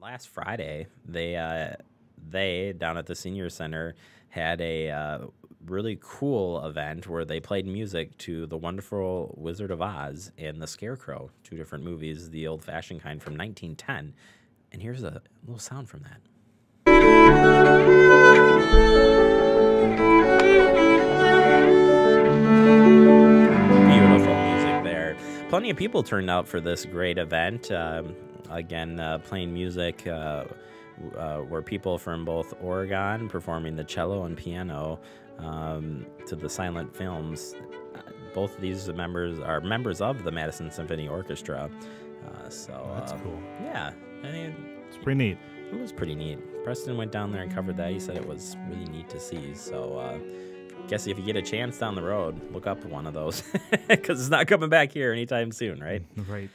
last Friday, they uh, they down at the senior center had a uh, really cool event where they played music to the wonderful Wizard of Oz and the Scarecrow, two different movies, the old-fashioned kind from 1910. And here's a little sound from that. Beautiful music there. Plenty of people turned out for this great event. Um, again, uh, playing music uh, uh, were people from both Oregon performing the cello and piano um, to the silent films. Uh, Both of these members are members of the Madison Symphony Orchestra. Uh, so Oh, that's uh, cool. Yeah, I mean, It's pretty neat. it was pretty neat. Preston went down there and covered that. He said it was really neat to see. So, uh, guess if you get a chance down the road, look up one of those because it's not coming back here anytime soon, right? Right.